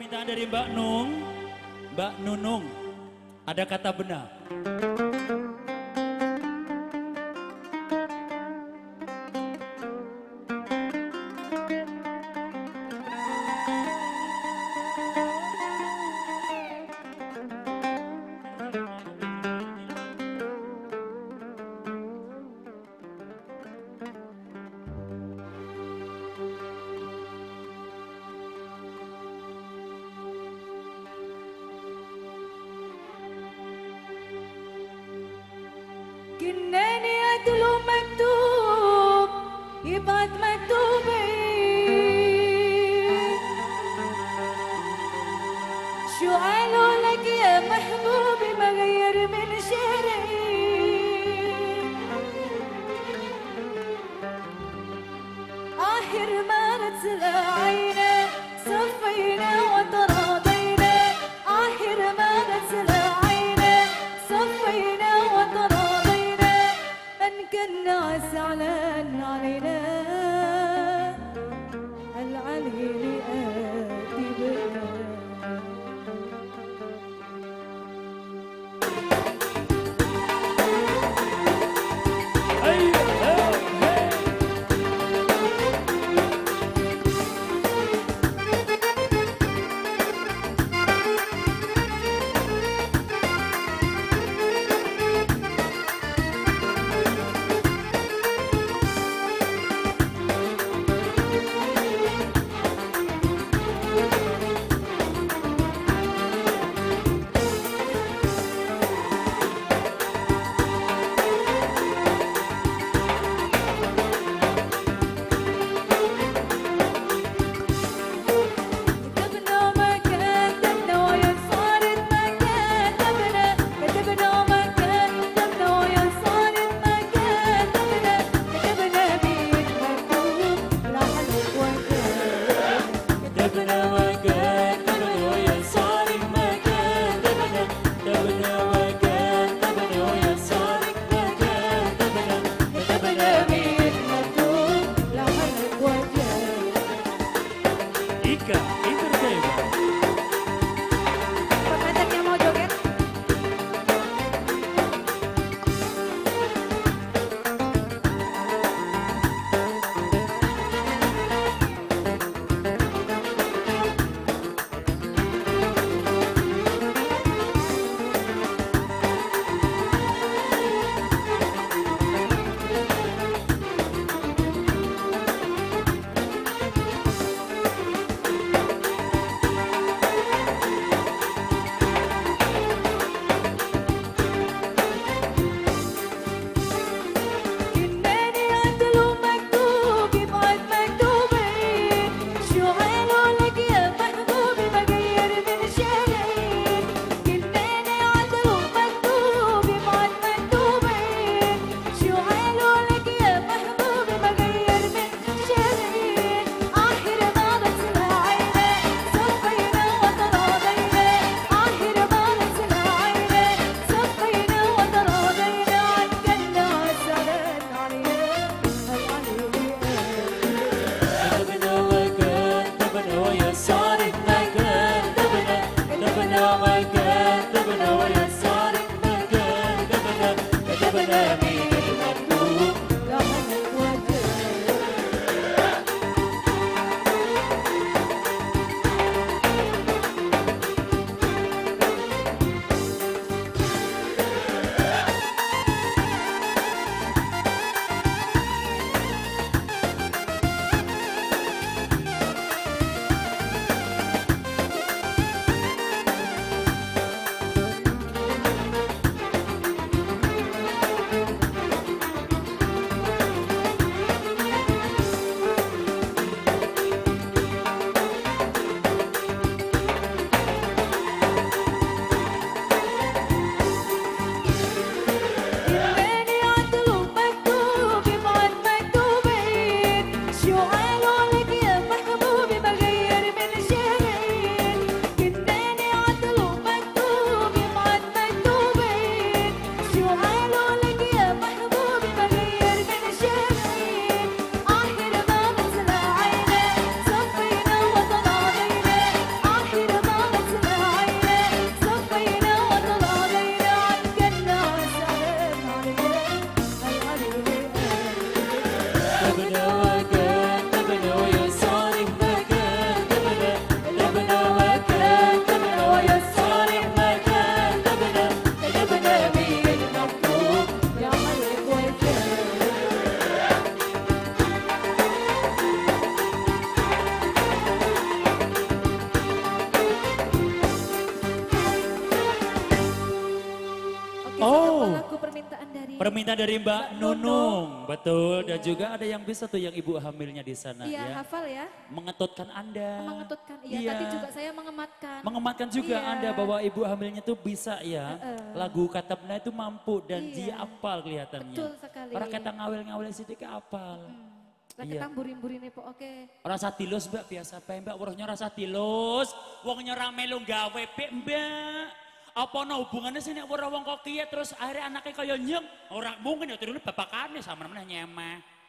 permintaan dari Mbak Nung, Mbak Nunung, ada kata benar. جناني قتله مكتوب يبقى مكتوب إيه شو قالوا لك يا محبوبي ما غير من شرقي آخر ما نتلاقى நாளிலே Permintaan dari Mbak Nunung, betul. Dan juga ada yang bisa tuh yang ibu hamilnya di sana Iya, ya. hafal ya. Mengetutkan Anda. Mengetutkan. Iya, tadi juga saya mengematkan. Mengematkan juga Iya. Anda bahwa ibu hamilnya tuh bisa ya. Heeh. Lagu katabna itu mampu dan Iya. dia apal kelihatannya. Betul sekali. Orang kata ngawel-ngawel sedikit apal. Lah Iya. ketang burin-burin po oke. Rasa tilus mbak biasa apa mbak Warahnya rasa tilus Wongnya rame lu gawe mbak apa no hubungannya sih nek wong kok kiye terus akhirnya anaknya kaya nyeng? Orang mungkin ya turun babakannya sama namanya nyemeh